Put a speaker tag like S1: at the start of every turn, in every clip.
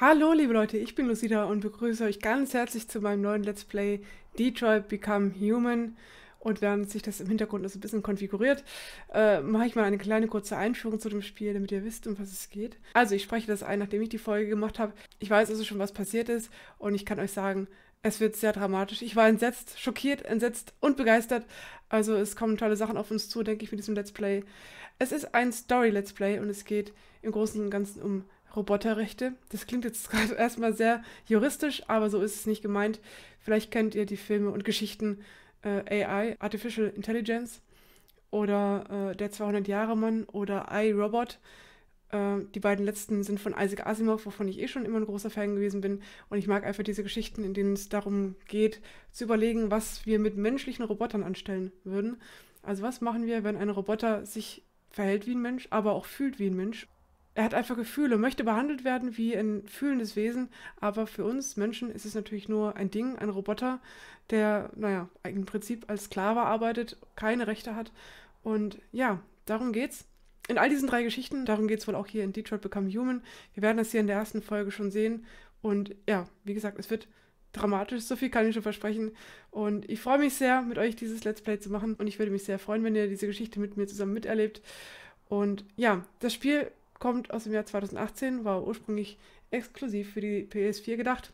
S1: Hallo liebe Leute, ich bin Lucida und begrüße euch ganz herzlich zu meinem neuen Let's Play Detroit Become Human. Und während sich das im Hintergrund so ein bisschen konfiguriert, äh, mache ich mal eine kleine kurze Einführung zu dem Spiel, damit ihr wisst, um was es geht. Also ich spreche das ein, nachdem ich die Folge gemacht habe. Ich weiß also schon, was passiert ist und ich kann euch sagen, es wird sehr dramatisch. Ich war entsetzt, schockiert, entsetzt und begeistert. Also es kommen tolle Sachen auf uns zu, denke ich, mit diesem Let's Play. Es ist ein Story-Let's Play und es geht im Großen und Ganzen um Roboterrechte. Das klingt jetzt gerade erstmal sehr juristisch, aber so ist es nicht gemeint. Vielleicht kennt ihr die Filme und Geschichten äh, AI, Artificial Intelligence oder äh, Der 200-Jahre-Mann oder iRobot. Äh, die beiden letzten sind von Isaac Asimov, wovon ich eh schon immer ein großer Fan gewesen bin. Und ich mag einfach diese Geschichten, in denen es darum geht, zu überlegen, was wir mit menschlichen Robotern anstellen würden. Also was machen wir, wenn ein Roboter sich verhält wie ein Mensch, aber auch fühlt wie ein Mensch er hat einfach Gefühle, möchte behandelt werden wie ein fühlendes Wesen, aber für uns Menschen ist es natürlich nur ein Ding, ein Roboter, der, naja, im Prinzip als Sklave arbeitet, keine Rechte hat. Und ja, darum geht's. In all diesen drei Geschichten, darum geht's wohl auch hier in Detroit Become Human. Wir werden das hier in der ersten Folge schon sehen. Und ja, wie gesagt, es wird dramatisch, so viel kann ich schon versprechen. Und ich freue mich sehr, mit euch dieses Let's Play zu machen. Und ich würde mich sehr freuen, wenn ihr diese Geschichte mit mir zusammen miterlebt. Und ja, das Spiel kommt aus dem Jahr 2018, war ursprünglich exklusiv für die PS4 gedacht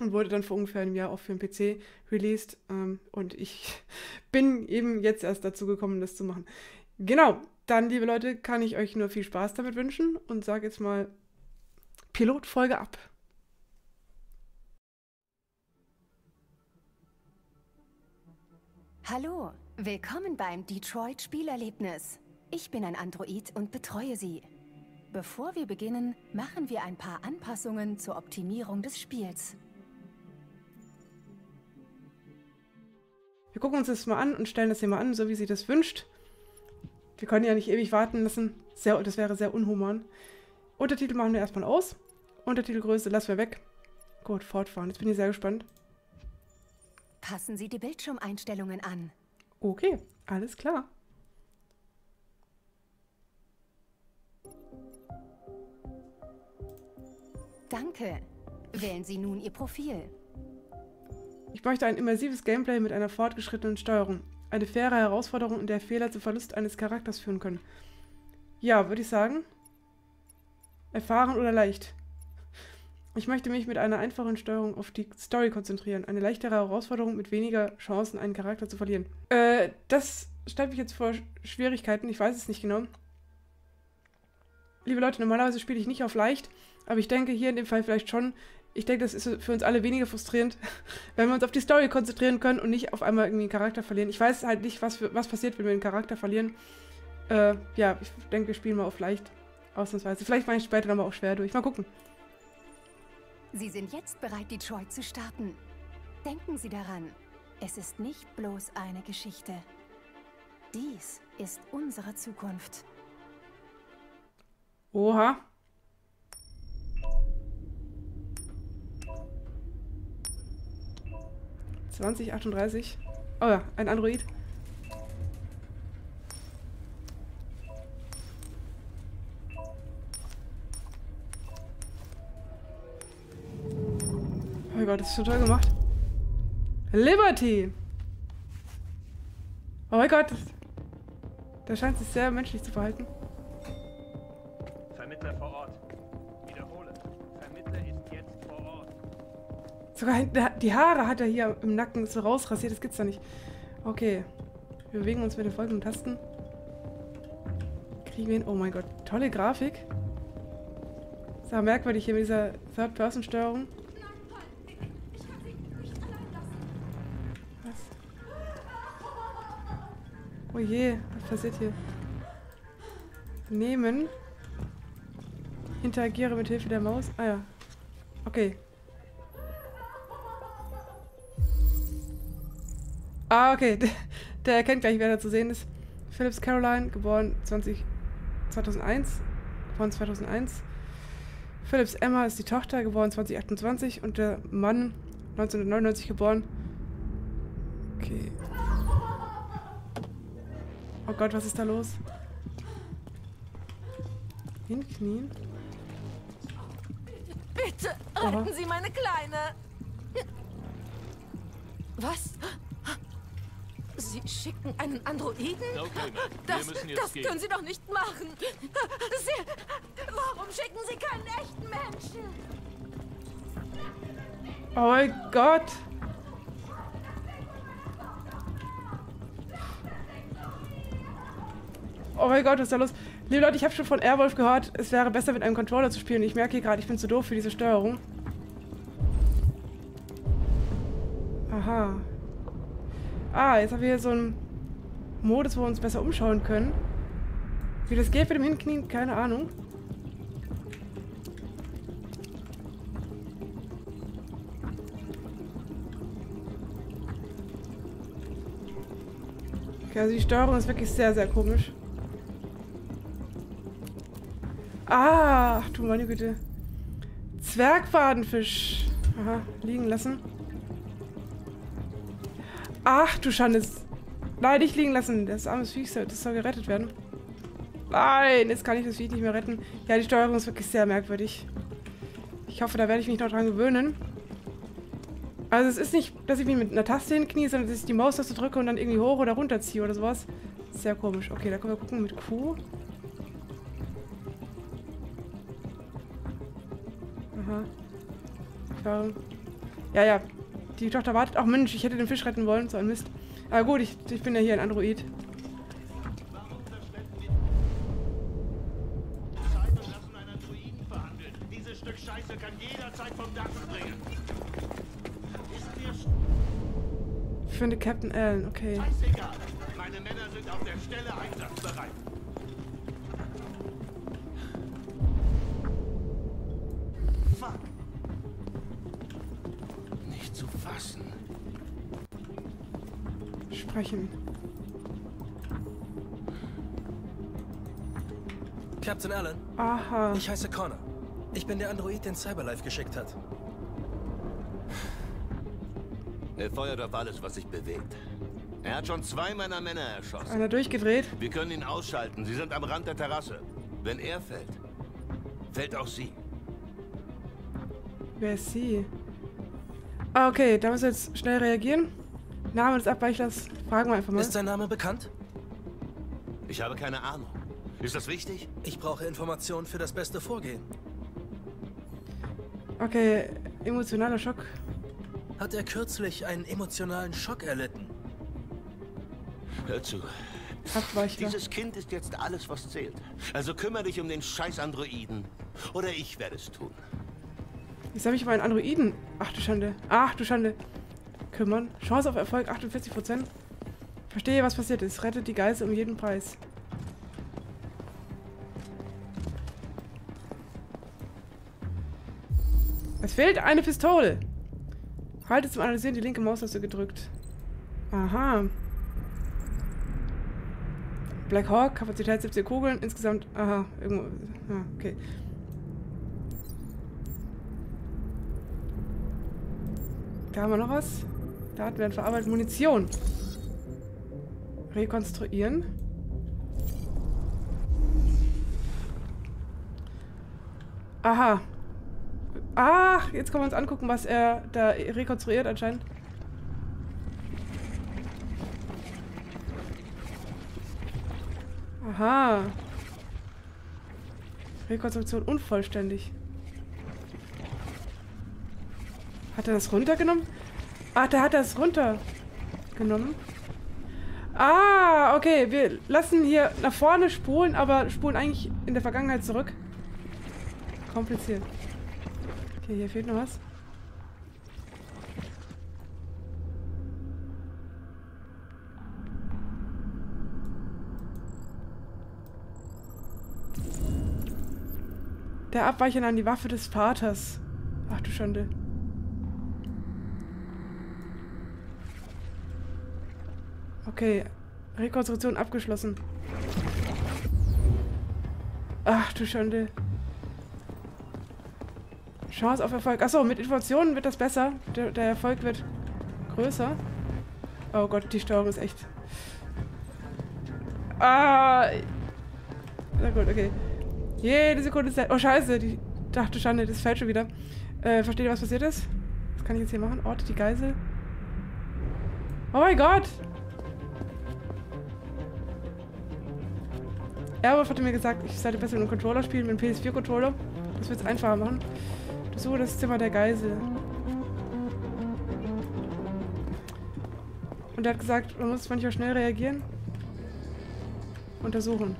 S1: und wurde dann vor ungefähr einem Jahr auch für den PC released. Ähm, und ich bin eben jetzt erst dazu gekommen, das zu machen. Genau, dann, liebe Leute, kann ich euch nur viel Spaß damit wünschen und sage jetzt mal Pilotfolge ab.
S2: Hallo, willkommen beim Detroit Spielerlebnis. Ich bin ein Android und betreue Sie. Bevor wir beginnen, machen wir ein paar Anpassungen zur Optimierung des Spiels.
S1: Wir gucken uns das mal an und stellen das hier mal an, so wie sie das wünscht. Wir können ja nicht ewig warten lassen. Sehr, das wäre sehr unhuman. Untertitel machen wir erstmal aus. Untertitelgröße lassen wir weg. Gut, fortfahren. Jetzt bin ich sehr gespannt.
S2: Passen Sie die Bildschirmeinstellungen an.
S1: Okay, alles klar.
S2: Danke. Wählen Sie nun Ihr Profil.
S1: Ich möchte ein immersives Gameplay mit einer fortgeschrittenen Steuerung. Eine faire Herausforderung, in der Fehler zu Verlust eines Charakters führen können. Ja, würde ich sagen. Erfahren oder leicht? Ich möchte mich mit einer einfachen Steuerung auf die Story konzentrieren. Eine leichtere Herausforderung mit weniger Chancen, einen Charakter zu verlieren. Äh, das stellt mich jetzt vor Schwierigkeiten. Ich weiß es nicht genau. Liebe Leute, normalerweise spiele ich nicht auf leicht. Aber ich denke hier in dem Fall vielleicht schon, ich denke, das ist für uns alle weniger frustrierend, wenn wir uns auf die Story konzentrieren können und nicht auf einmal irgendwie einen Charakter verlieren. Ich weiß halt nicht, was, für, was passiert, wenn wir einen Charakter verlieren. Äh, ja, ich denke, wir spielen mal auf leicht, ausnahmsweise. Vielleicht mache ich später nochmal auch schwer durch. Mal gucken.
S2: Sie sind jetzt bereit, Detroit zu starten. Denken Sie daran, es ist nicht bloß eine Geschichte. Dies ist unsere Zukunft.
S1: Oha. 2038. Oh ja, ein Android. Oh mein Gott, das ist schon toll gemacht. Liberty! Oh mein Gott, das, der scheint sich sehr menschlich zu verhalten. Sogar die Haare hat er hier im Nacken so rausrasiert. Das gibt's doch nicht. Okay. Wir bewegen uns mit den folgenden Tasten. Kriegen wir ihn. Oh mein Gott. Tolle Grafik. Ist aber merkwürdig hier mit dieser Third-Person-Steuerung. Was? Oh je. Was passiert hier? Nehmen. Interagiere mit Hilfe der Maus. Ah ja. Okay. Ah, okay. Der erkennt gleich, wer da zu sehen ist. Phillips Caroline, geboren 20, 2001. Geboren 2001. Phillips Emma ist die Tochter, geboren 2028. Und der Mann, 1999 geboren. Okay. Oh Gott, was ist da los?
S2: Hinknien? Bitte,
S3: Bitte retten
S1: Aha.
S3: Sie meine Kleine. Was? Sie schicken einen Androiden?
S4: Okay, Mac, wir
S3: Das,
S4: müssen jetzt
S3: das
S4: gehen.
S3: können Sie doch nicht machen. Sie, warum schicken Sie keinen echten Menschen?
S1: Oh mein Gott. Oh mein Gott, was ist da los? Liebe Leute, ich habe schon von Airwolf gehört, es wäre besser mit einem Controller zu spielen. Ich merke hier gerade, ich bin zu doof für diese Steuerung. Aha. Ah, jetzt haben wir hier so einen Modus, wo wir uns besser umschauen können. Wie das geht mit dem Hinknien, keine Ahnung. Okay, also die Steuerung ist wirklich sehr, sehr komisch. Ah, du meine Güte. Zwergfadenfisch. Aha, liegen lassen. Ach du Schande. Nein, nicht liegen lassen. Das arme Viech soll, das soll gerettet werden. Nein, jetzt kann ich das Viech nicht mehr retten. Ja, die Steuerung ist wirklich sehr merkwürdig. Ich hoffe, da werde ich mich noch dran gewöhnen. Also es ist nicht, dass ich mich mit einer Taste hinknie, sondern dass ich die Maustaste drücke und dann irgendwie hoch oder runter ziehe oder sowas. Sehr komisch. Okay, da können wir gucken mit Q. Aha. Ja, ja. Die Tochter wartet. Ach Mensch, ich hätte den Fisch retten wollen. So ein Mist. Aber gut, ich, ich bin ja hier ein Android. Ich finde Captain Allen. Okay.
S5: Meine Männer sind auf der Stelle einsatzbereit.
S1: Sprechen.
S6: Captain Allen,
S1: Aha.
S6: ich heiße Connor. Ich bin der Android, den Cyberlife geschickt hat.
S4: Er feuert auf alles, was sich bewegt. Er hat schon zwei meiner Männer erschossen.
S1: Einer durchgedreht.
S4: Wir können ihn ausschalten. Sie sind am Rand der Terrasse. Wenn er fällt, fällt auch sie.
S1: Wer ist sie? Ah, okay. Da müssen wir jetzt schnell reagieren. Name des Abweichlers. Fragen wir einfach mal.
S6: Ist sein Name bekannt?
S4: Ich habe keine Ahnung. Ist das wichtig?
S6: Ich brauche Informationen für das beste Vorgehen.
S1: Okay. Emotionaler Schock.
S6: Hat er kürzlich einen emotionalen Schock erlitten?
S4: Hör zu.
S1: Abweichler.
S4: Dieses Kind ist jetzt alles, was zählt. Also kümmere dich um den scheiß Androiden. Oder ich werde es tun.
S1: Jetzt habe ich aber einen Androiden. Ach du Schande. Ach du Schande. Kümmern. Chance auf Erfolg 48%. Verstehe, was passiert ist. Rettet die Geißel um jeden Preis. Es fehlt eine Pistole. Halte zum Analysieren die linke Maustaste gedrückt. Aha. Black Hawk, Kapazität 17 Kugeln, insgesamt. Aha, irgendwo. Ah, okay. Da haben wir noch was. Daten werden verarbeitet. Munition. Rekonstruieren. Aha. Ach, jetzt können wir uns angucken, was er da rekonstruiert anscheinend. Aha. Rekonstruktion unvollständig. Hat er das runtergenommen? Ach, der hat das runtergenommen. Ah, okay. Wir lassen hier nach vorne spulen, aber spulen eigentlich in der Vergangenheit zurück. Kompliziert. Okay, hier fehlt noch was. Der Abweicher nahm die Waffe des Vaters. Ach du Schande. Okay, Rekonstruktion abgeschlossen. Ach du Schande. Chance auf Erfolg. Achso, mit Informationen wird das besser. Der, der Erfolg wird größer. Oh Gott, die Steuerung ist echt. Ah. Na gut, okay. Jede Sekunde Zeit. Oh Scheiße, die Ach du Schande, das fällt schon wieder. Äh, versteht ihr, was passiert ist? Was kann ich jetzt hier machen? Orte die Geisel. Oh mein Gott! Airwolf hatte mir gesagt, ich sollte besser mit einem Controller spielen, mit einem PS4-Controller. Das wird es einfacher machen. Besuche das Zimmer der Geisel. Und er hat gesagt, man muss manchmal schnell reagieren. Untersuchen.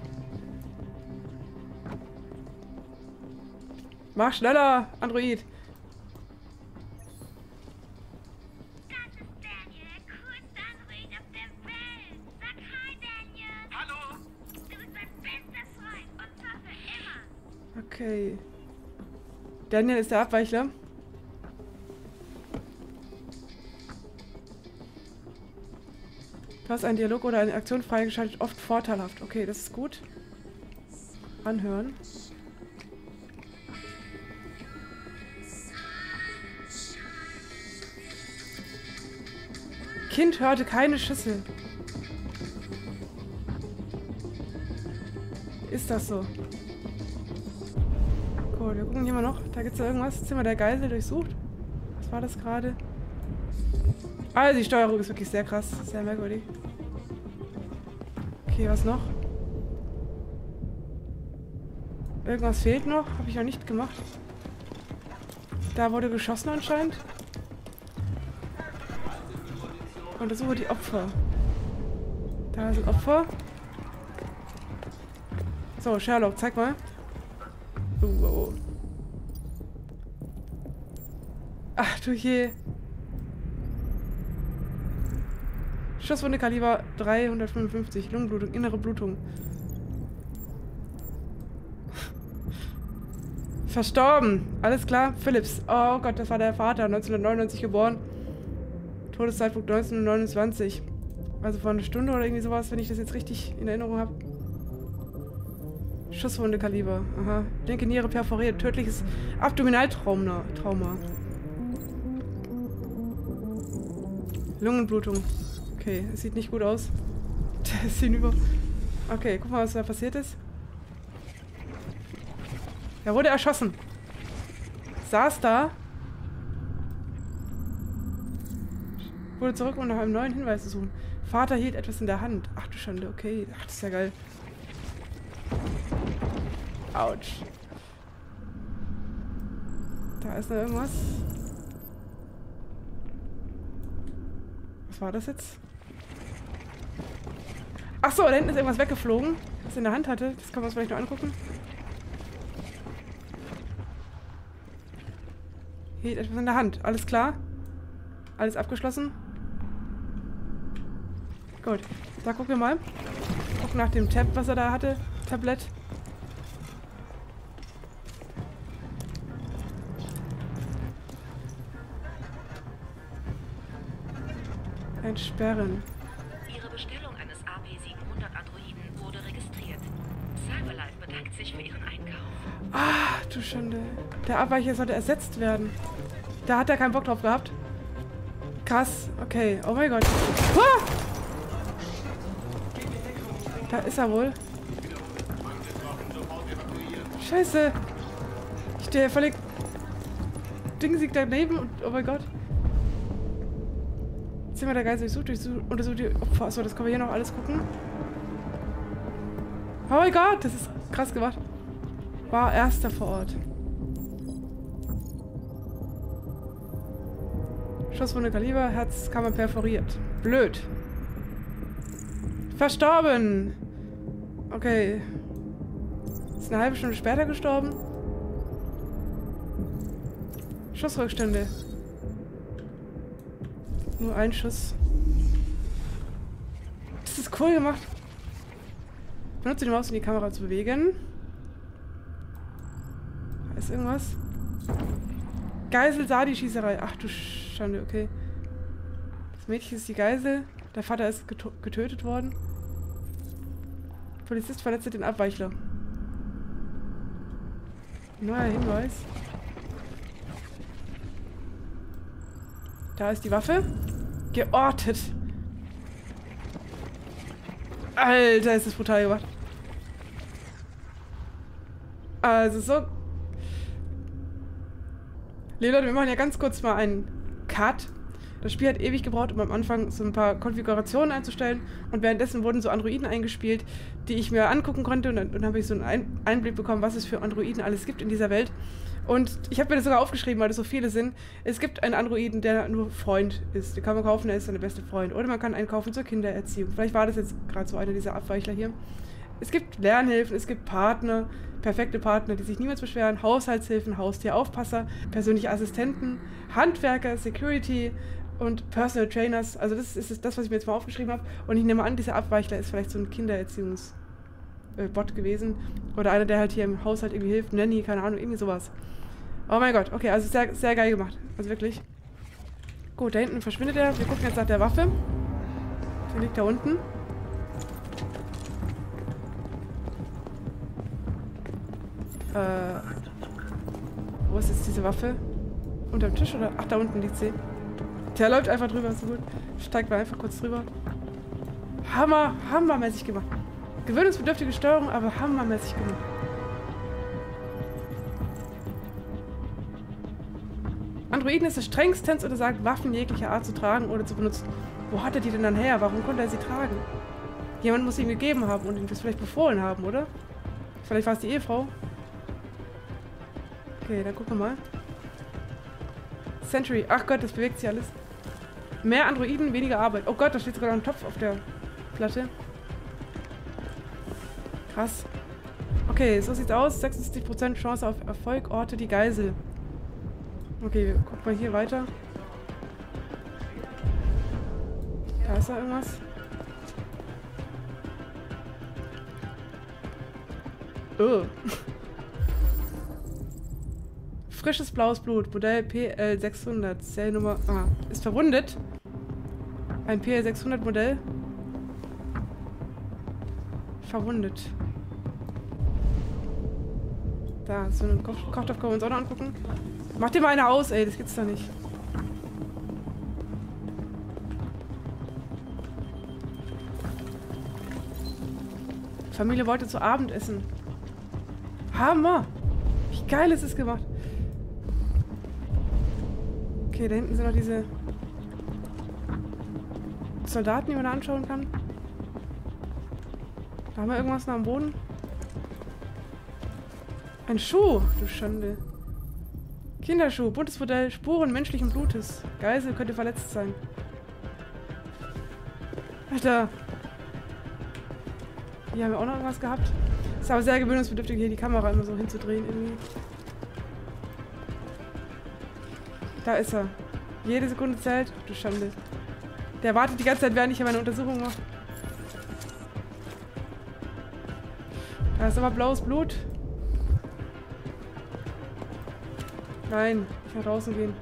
S1: Mach schneller, Android. Okay. Daniel ist der Abweichler. Du hast einen Dialog oder eine Aktion freigeschaltet, oft vorteilhaft. Okay, das ist gut. Anhören. Kind hörte keine Schüssel. Ist das so? Gut, wir gucken hier mal noch. Da gibt es irgendwas. Zimmer der Geisel durchsucht. Was war das gerade? Also die Steuerung ist wirklich sehr krass. Sehr merkwürdig. Okay, was noch? Irgendwas fehlt noch. Habe ich noch nicht gemacht. Da wurde geschossen anscheinend. Untersuche die Opfer. Da sind Opfer. So, Sherlock, zeig mal. Oh. Ach du je. Schusswunde Kaliber 355. Lungenblutung, innere Blutung. Verstorben. Alles klar. Philips. Oh Gott, das war der Vater. 1999 geboren. Todeszeitpunkt 1929. Also vor einer Stunde oder irgendwie sowas, wenn ich das jetzt richtig in Erinnerung habe. Schusswunde Kaliber. Aha. Linke Niere perforiert. Tödliches Abdominaltrauma. Trauma. Lungenblutung. Okay, es sieht nicht gut aus. Der ist hinüber. Okay, guck mal, was da passiert ist. Er wurde erschossen. Saß da. Wurde zurück, um nach einem neuen Hinweis zu suchen. Vater hielt etwas in der Hand. Ach du Schande, okay. Ach, das ist ja geil. Autsch. Da ist noch irgendwas. Was war das jetzt? Ach so, da hinten ist irgendwas weggeflogen, was er in der Hand hatte. Das können wir uns vielleicht noch angucken. Hier liegt etwas in der Hand. Alles klar? Alles abgeschlossen? Gut. Da gucken wir mal. Gucken nach dem Tab, was er da hatte. Tablet. Entsperren.
S7: Ihre Bestellung eines AP700 Androiden wurde registriert. Cyberlife bedankt sich für Ihren Einkauf.
S1: Ah, du Schande. Der Abweicher sollte ersetzt werden. Da hat er keinen Bock drauf gehabt. Krass. Okay. Oh mein Gott. Ah! Da ist er wohl. Scheiße. Ich stehe völlig dingsig daneben und oh mein Gott. Zimmer der Geist durchsucht, durchsucht, untersucht die Opfer. Achso, das können wir hier noch alles gucken. Oh mein Gott, das ist krass gemacht. War erster vor Ort. Schusswunde Kaliber, Herzkammer perforiert. Blöd. Verstorben. Okay. Ist eine halbe Stunde später gestorben. Schussrückstände. Nur ein Schuss. Das ist cool gemacht. Benutze die Maus, um die Kamera zu bewegen. Ist irgendwas. Geisel sah die Schießerei. Ach du Schande, okay. Das Mädchen ist die Geisel. Der Vater ist getötet worden. Polizist verletzte den Abweichler. Neuer Hinweis. Da ist die Waffe. Geortet. Alter, ist das brutal gemacht. Also so Liebe Leute, wir machen ja ganz kurz mal einen Cut. Das Spiel hat ewig gebraucht, um am Anfang so ein paar Konfigurationen einzustellen. Und währenddessen wurden so Androiden eingespielt, die ich mir angucken konnte. Und dann, dann habe ich so einen Einblick bekommen, was es für Androiden alles gibt in dieser Welt. Und ich habe mir das sogar aufgeschrieben, weil das so viele sind. Es gibt einen Androiden, der nur Freund ist. Den kann man kaufen, der ist seine beste Freund. Oder man kann einen kaufen zur Kindererziehung. Vielleicht war das jetzt gerade so einer dieser Abweichler hier. Es gibt Lernhilfen, es gibt Partner, perfekte Partner, die sich niemals beschweren, Haushaltshilfen, Haustieraufpasser, persönliche Assistenten, Handwerker, Security und Personal Trainers. Also das ist das, was ich mir jetzt mal aufgeschrieben habe. Und ich nehme an, dieser Abweichler ist vielleicht so ein Kindererziehungsbot gewesen. Oder einer, der halt hier im Haushalt irgendwie hilft, Nanny, keine Ahnung, irgendwie sowas. Oh mein Gott, okay, also sehr, sehr geil gemacht. Also wirklich. Gut, da hinten verschwindet er. Wir gucken jetzt nach der Waffe. Die liegt da unten. Äh, wo ist jetzt diese Waffe? Unterm Tisch oder? Ach, da unten liegt sie. Der läuft einfach drüber, so gut. Steigt mal einfach kurz drüber. Hammer, hammermäßig gemacht. Gewöhnungsbedürftige Steuerung, aber hammermäßig gemacht. Androiden ist es strengstens oder sagt, Waffen jeglicher Art zu tragen oder zu benutzen. Wo hat er die denn dann her? Warum konnte er sie tragen? Jemand muss ihm gegeben haben und ihm das vielleicht befohlen haben, oder? Vielleicht war es die Ehefrau. Okay, dann gucken wir mal. Century. Ach Gott, das bewegt sich alles. Mehr Androiden, weniger Arbeit. Oh Gott, da steht sogar noch ein Topf auf der Platte. Krass. Okay, so sieht's aus. 76% Chance auf Erfolg. Orte die Geisel. Okay, guck mal hier weiter. Da ist da irgendwas. Oh. Frisches blaues Blut, Modell PL600, Zellnummer ah, ist verwundet. Ein PL600 Modell. Verwundet. Da, so einen Koch Kochtopf können wir uns auch noch angucken. Mach dir mal eine aus, ey, das gibt's doch nicht. Familie wollte zu Abend essen. Hammer! Wie geil ist es gemacht. Okay, da hinten sind noch diese Soldaten, die man da anschauen kann. Da haben wir irgendwas noch am Boden. Ein Schuh, du Schande. Kinderschuh, buntes Modell, Spuren menschlichen Blutes. Geisel könnte verletzt sein. Alter. Hier haben wir auch noch irgendwas gehabt. Ist aber sehr gewöhnungsbedürftig, hier die Kamera immer so hinzudrehen irgendwie. Da ist er. Jede Sekunde zählt. Ach du Schande. Der wartet die ganze Zeit, während ich hier meine Untersuchung mache. Da ist aber blaues Blut. Nein, ich nach draußen gehen.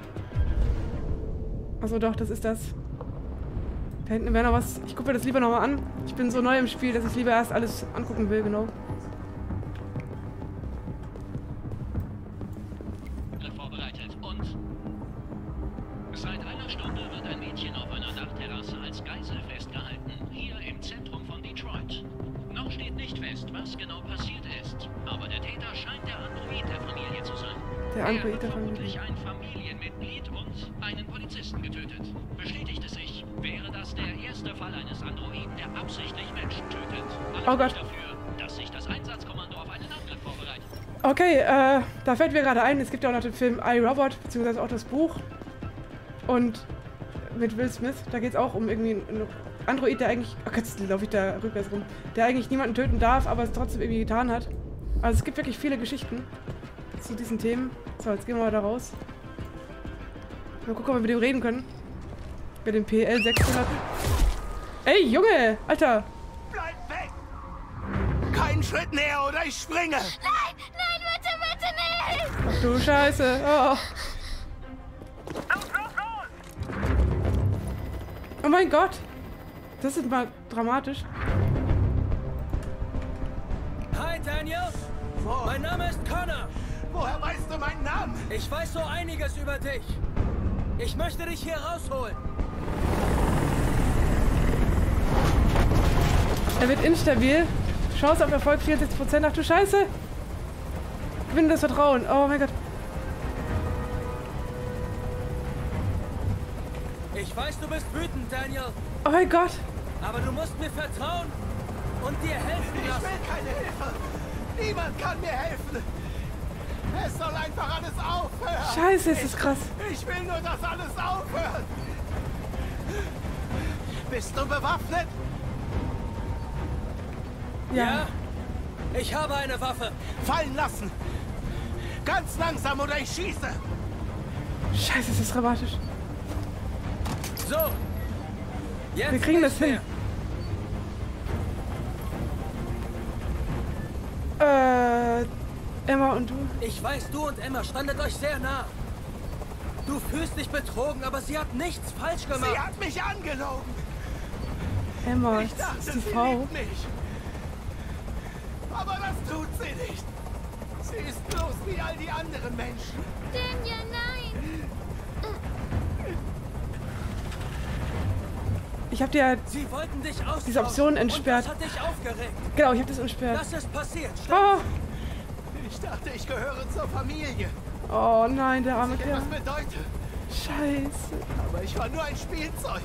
S1: Achso, doch, das ist das. Da hinten wäre noch was. Ich gucke mir das lieber nochmal an. Ich bin so neu im Spiel, dass ich lieber erst alles angucken will, genau. Fällt mir gerade ein, es gibt ja auch noch den Film I, Robot, beziehungsweise auch das Buch. Und mit Will Smith, da geht es auch um irgendwie einen Android, der eigentlich, oh Gott, jetzt laufe ich da rückwärts rum, der eigentlich niemanden töten darf, aber es trotzdem irgendwie getan hat. Also es gibt wirklich viele Geschichten zu diesen Themen. So, jetzt gehen wir mal da raus. Mal gucken, ob wir mit dem reden können. Mit dem PL 600. Ey, Junge! Alter!
S4: Bleib weg! Keinen Schritt näher oder ich springe!
S8: Nein!
S1: Ach du Scheiße. Oh. Oh mein Gott. Das ist mal dramatisch.
S6: Hi, Daniel.
S4: Wo?
S6: Mein Name ist Connor.
S4: Woher weißt du meinen Namen?
S6: Ich weiß so einiges über dich. Ich möchte dich hier rausholen.
S1: Er wird instabil. Chance auf Erfolg 64%. Ach du Scheiße. Gewinne das Vertrauen. Oh mein Gott.
S6: Ich weiß, du bist wütend, Daniel.
S1: Oh mein Gott.
S6: Aber du musst mir vertrauen und dir helfen
S5: Ich
S6: lassen.
S5: will keine Hilfe. Niemand kann mir helfen. Es soll einfach alles aufhören.
S1: Scheiße, es ist krass.
S5: Ich will nur, dass alles aufhört. Bist du bewaffnet?
S1: Ja.
S6: Ja? Ich habe eine Waffe.
S5: Fallen lassen. Ganz langsam oder ich schieße.
S1: Scheiße, es ist dramatisch.
S6: So. Jetzt
S1: Wir kriegen das hin. Äh, Emma und du?
S6: Ich weiß, du und Emma standet euch sehr nah. Du fühlst dich betrogen, aber sie hat nichts falsch
S5: Sie
S6: gemacht.
S5: hat mich angelogen.
S1: Emma,
S5: Ich dachte,
S1: ist die
S5: sie
S1: Frau.
S5: liebt mich. Aber das tut sie nicht. Sie ist bloß wie all die anderen Menschen.
S8: Daniel, nein!
S1: Ich habe dir ja,
S6: Sie wollten dich aus.
S1: Diese Option entsperrt.
S6: Und das hat dich aufgeregt.
S1: genau, ich habe das entsperrt.
S6: Das ist passiert.
S1: Oh,
S5: Ich dachte, ich gehöre zur Familie.
S1: oh nein, der arme
S5: Was
S1: Kerl.
S5: bedeutet.
S1: Scheiße.
S5: Aber ich war nur ein Spielzeug.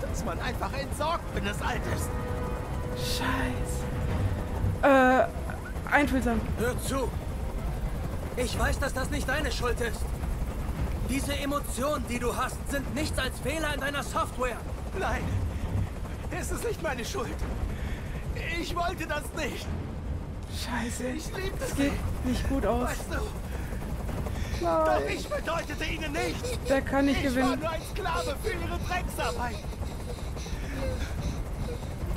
S5: Das man einfach entsorgt, wenn es alt ist.
S1: Scheiße. Äh, einfühlsam.
S6: Hör zu. Ich weiß, dass das nicht deine Schuld ist. Diese Emotionen, die du hast, sind nichts als Fehler in deiner Software.
S5: Nein, es ist nicht meine Schuld. Ich wollte das nicht.
S1: Scheiße.
S5: Ich liebte
S1: Es
S5: sie.
S1: geht nicht gut aus.
S5: Weißt du,
S1: Nein,
S5: doch ich bedeutete ihnen nichts.
S1: der kann nicht
S5: Ich war
S1: gewinnen.
S5: nur ein Sklave für ihre Drecksarbeit.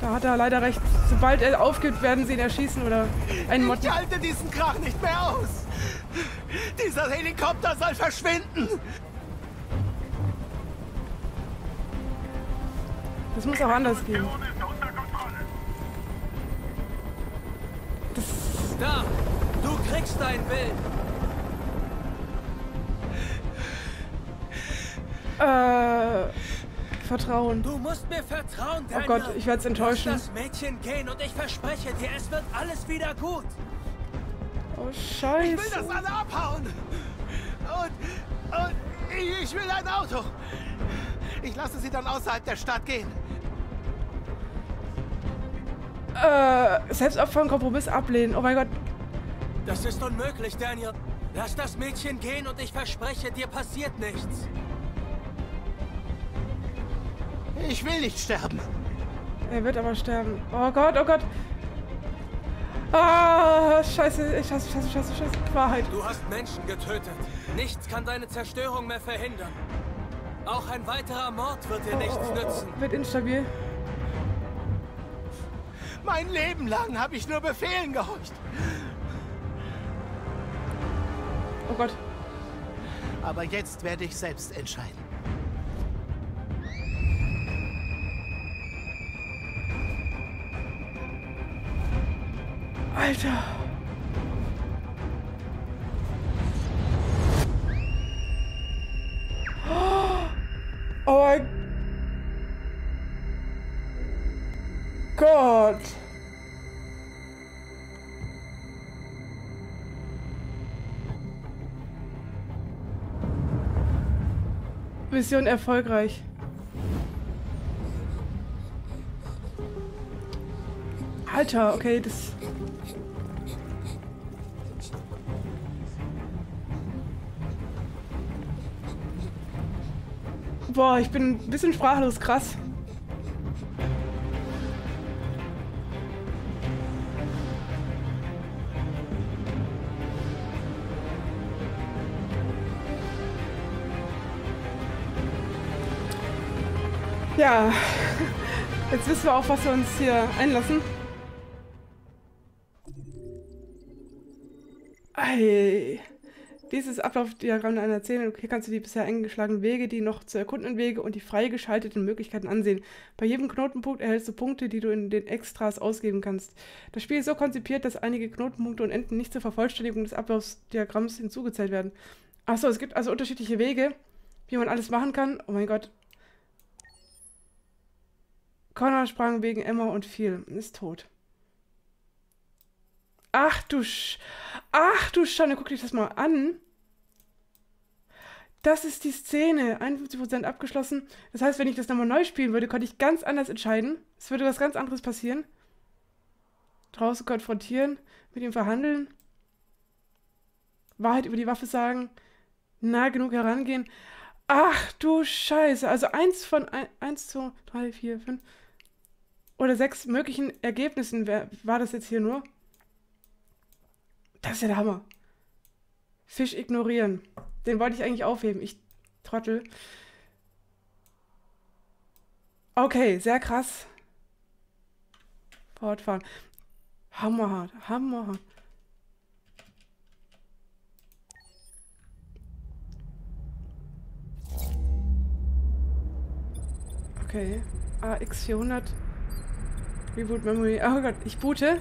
S1: Da hat er leider recht. Sobald er aufgibt, werden sie ihn erschießen oder einen Mod.
S5: Ich halte diesen Krach nicht mehr aus. Dieser Helikopter soll verschwinden.
S1: Das muss auch anders gehen. Das,
S6: Da, du kriegst deinen Willen.
S1: äh, Vertrauen.
S6: Du musst mir vertrauen, Daniel.
S1: Oh Gott, ich werd's enttäuschen.
S6: Lass das Mädchen gehen und ich verspreche dir, es wird alles wieder gut.
S1: Oh,
S5: Ich will, dass
S1: Scheiße.
S5: alle abhauen. Und, und ich- ich will ein Auto. Ich lasse sie dann außerhalb der Stadt gehen.
S1: Äh, Selbstopfer und Kompromiss ablehnen. Oh mein Gott.
S6: Das ist unmöglich, Daniel. Lass das Mädchen gehen und ich verspreche, dir passiert nichts.
S5: Ich will nicht sterben.
S1: Er wird aber sterben. Oh Gott, oh Gott. Ah, scheiße, ich hasse, scheiße, scheiße, scheiße. Wahrheit.
S6: Du hast Menschen getötet. Nichts kann deine Zerstörung mehr verhindern. Auch ein weiterer Mord wird dir nichts nützen.
S1: Wird instabil.
S5: Mein Leben lang habe ich nur Befehlen gehorcht.
S1: Oh Gott.
S5: Aber jetzt werde ich selbst entscheiden.
S1: Alter. Oh mein Gott. Mission erfolgreich. Alter, okay, das. Boah, ich bin ein bisschen sprachlos, krass. Ja, jetzt wissen wir auch, was wir uns hier einlassen. Ei. Dieses Ablaufdiagramm einer Erzählung. Hier kannst du die bisher eingeschlagenen Wege, die noch zu erkundenden Wege und die freigeschalteten Möglichkeiten ansehen. Bei jedem Knotenpunkt erhältst du Punkte, die du in den Extras ausgeben kannst. Das Spiel ist so konzipiert, dass einige Knotenpunkte und Enden nicht zur Vervollständigung des Ablaufsdiagramms hinzugezählt werden. Achso, es gibt also unterschiedliche Wege, wie man alles machen kann. Oh mein Gott. Connor sprang wegen Emma und fiel. Ist tot. Ach du Sch Ach du Schande, guck dich das mal an. Das ist die Szene. 51% abgeschlossen. Das heißt, wenn ich das nochmal neu spielen würde, könnte ich ganz anders entscheiden. Es würde was ganz anderes passieren. Draußen konfrontieren, mit ihm verhandeln. Wahrheit über die Waffe sagen. Nah genug herangehen. Ach du Scheiße. Also eins von ein, eins, zwei, drei, vier, fünf oder sechs möglichen Ergebnissen war das jetzt hier nur. Das ist ja der Hammer. Fisch ignorieren. Den wollte ich eigentlich aufheben. Ich Trottel. Okay, sehr krass. Fortfahren. Hammerhart, hammerhart. Okay. AX400. Reboot Memory. Oh Gott, ich boote.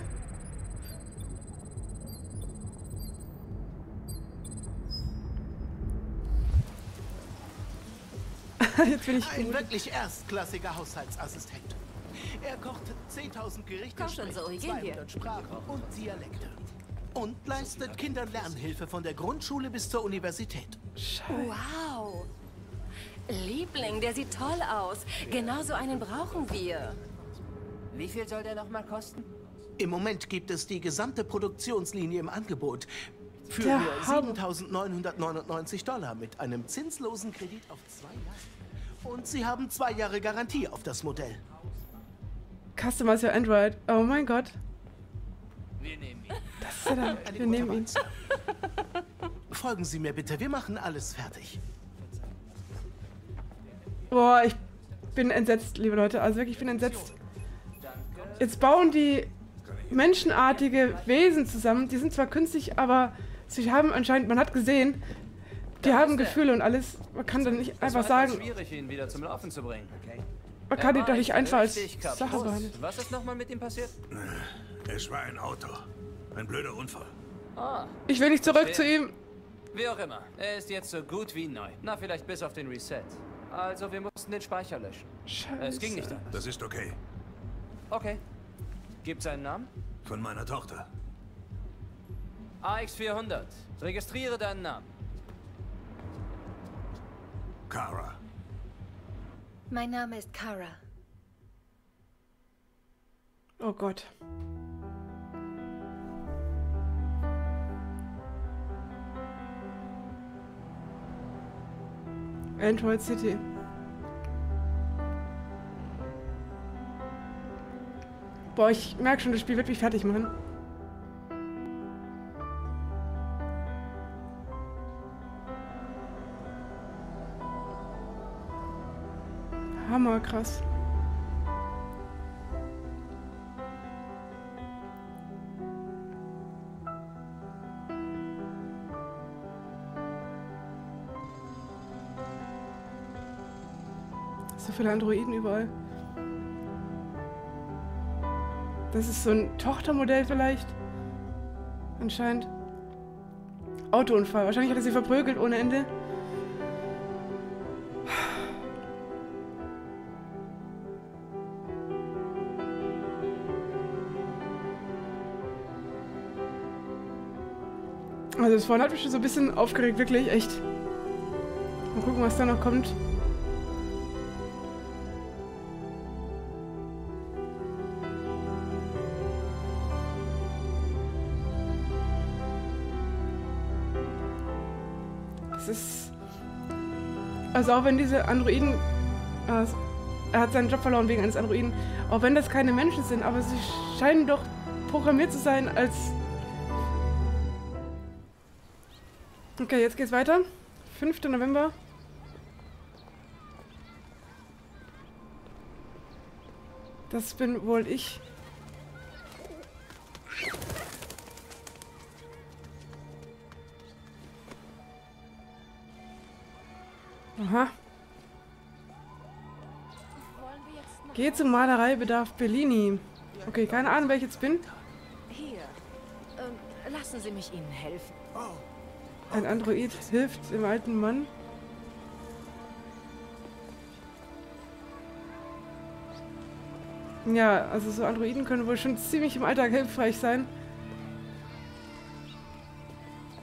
S1: Jetzt bin ich
S5: Ein
S1: gut.
S5: wirklich erstklassiger Haushaltsassistent. Er kocht 10.000 Gerichte,
S3: Komm schon, Zoe, gehen wir.
S5: 200 Sprachen und Dialekte. Und leistet Kindern Lernhilfe von der Grundschule bis zur Universität.
S3: Wow. Liebling, der sieht toll aus. Genau so einen brauchen wir.
S9: Wie viel soll der nochmal kosten?
S5: Im Moment gibt es die gesamte Produktionslinie im Angebot. Für
S1: Der
S5: nur
S1: Hammer.
S5: 7.999 Dollar mit einem zinslosen Kredit auf zwei Jahre. Und Sie haben zwei Jahre Garantie auf das Modell.
S1: Customize your Android. Oh mein Gott.
S9: Wir nehmen ihn.
S1: Das ist ja
S5: Eine
S1: wir nehmen ihn.
S5: Folgen Sie mir bitte, wir machen alles fertig.
S1: Boah, ich bin entsetzt, liebe Leute. Also wirklich, ich bin entsetzt. Jetzt bauen die menschenartige Wesen zusammen. Die sind zwar künstlich, aber sie haben anscheinend, man hat gesehen, die haben Gefühle und alles. Man kann dann nicht einfach sagen,
S9: schwierig, ihn wieder zum Laufen zu bringen.
S1: man kann ihn doch nicht einfach als Sache behandeln.
S9: Was ist nochmal mit ihm passiert?
S10: Es war ein Auto. Ein blöder Unfall.
S9: Ah,
S1: Ich will nicht zurück zu ihm.
S9: wie auch immer. Er ist jetzt so gut wie neu. Na, vielleicht bis auf den Reset. Also, wir mussten den Speicher löschen.
S1: Scheiße.
S9: Es ging nicht anders.
S10: Das ist okay.
S9: Okay. Gibt's einen Namen?
S10: Von meiner Tochter.
S9: AX400. Registriere deinen Namen.
S10: Kara.
S2: Mein Name ist Kara.
S1: Oh Gott. Android City. Boah, ich merke schon, das Spiel wird mich fertig machen. Hammer, krass. So viele Androiden überall. Das ist so ein Tochtermodell vielleicht. Anscheinend. Autounfall. Wahrscheinlich hat er sie verprügelt ohne Ende. Also das vorhin hat mich schon so ein bisschen aufgeregt, wirklich, echt. Mal gucken, was da noch kommt. Das ist. Also auch wenn diese Androiden. äh, Er hat seinen Job verloren wegen eines Androiden. Auch wenn das keine Menschen sind, aber sie scheinen doch programmiert zu sein als. Okay, jetzt geht's weiter. 5. November. Das bin wohl ich. Aha. Geh zum Malereibedarf Bellini. Okay, keine Ahnung, wer ich jetzt bin.
S3: Hier. Ähm, lassen Sie mich Ihnen helfen.
S1: Ein Android hilft dem alten Mann. Ja, also so Androiden können wohl schon ziemlich im Alltag hilfreich sein.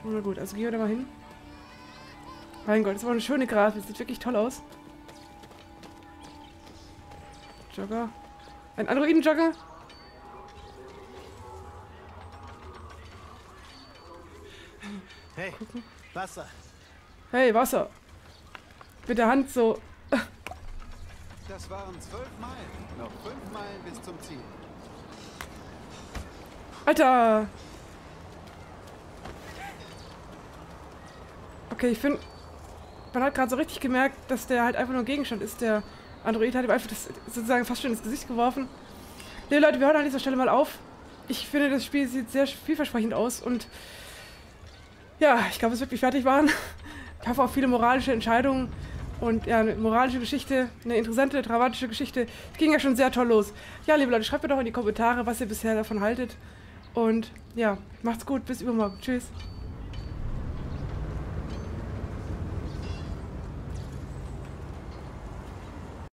S1: Na gut, also gehen wir da mal hin. Mein Gott, das war eine schöne Grafik. Sieht wirklich toll aus. Jogger. Ein Androiden-Jogger?
S5: Hey, Wasser.
S1: Hey, Wasser. Mit der Hand so.
S11: Das waren zwölf Meilen. Noch fünf Meilen bis zum Ziel.
S1: Alter! Okay, ich finde, man hat gerade so richtig gemerkt, dass der halt einfach nur ein Gegenstand ist. Der Android hat ihm einfach das sozusagen fast schon ins Gesicht geworfen. Ne, Leute, wir hören an dieser Stelle mal auf. Ich finde, das Spiel sieht sehr vielversprechend aus und ja, ich glaube, es wird mich fertig waren. Ich hoffe auf viele moralische Entscheidungen und ja, eine moralische Geschichte, eine interessante, dramatische Geschichte. Es ging ja schon sehr toll los. Ja, liebe Leute, schreibt mir doch in die Kommentare, was ihr bisher davon haltet. Und ja, macht's gut, bis übermorgen. Tschüss.